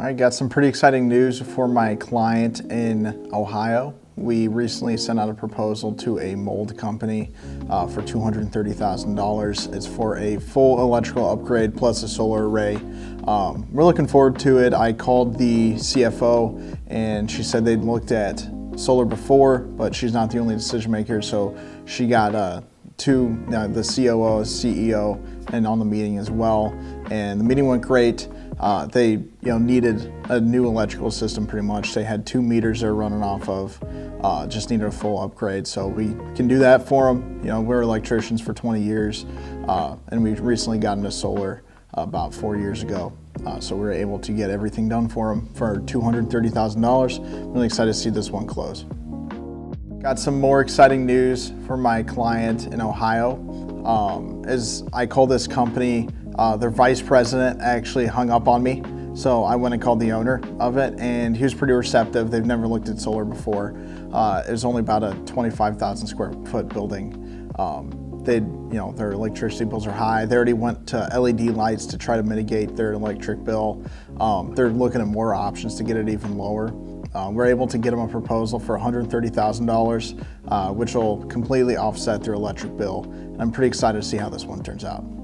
I got some pretty exciting news for my client in Ohio. We recently sent out a proposal to a mold company uh, for $230,000. It's for a full electrical upgrade plus a solar array. Um, we're looking forward to it. I called the CFO and she said they'd looked at solar before, but she's not the only decision maker, so she got uh, to uh, the COO, CEO, and on the meeting as well. And the meeting went great. Uh, they you know needed a new electrical system pretty much. They had two meters they're running off of. Uh, just needed a full upgrade, so we can do that for them. You know, we're electricians for 20 years, uh, and we recently got into solar about four years ago. Uh, so we were able to get everything done for them for $230,000. Really excited to see this one close. Got some more exciting news for my client in Ohio. Um, as I call this company uh, their vice president actually hung up on me. So I went and called the owner of it, and he was pretty receptive. They've never looked at solar before. Uh, it was only about a 25,000 square foot building. Um, they, you know, their electricity bills are high. They already went to LED lights to try to mitigate their electric bill. Um, they're looking at more options to get it even lower. Uh, we're able to get them a proposal for $130,000, uh, which will completely offset their electric bill. And I'm pretty excited to see how this one turns out.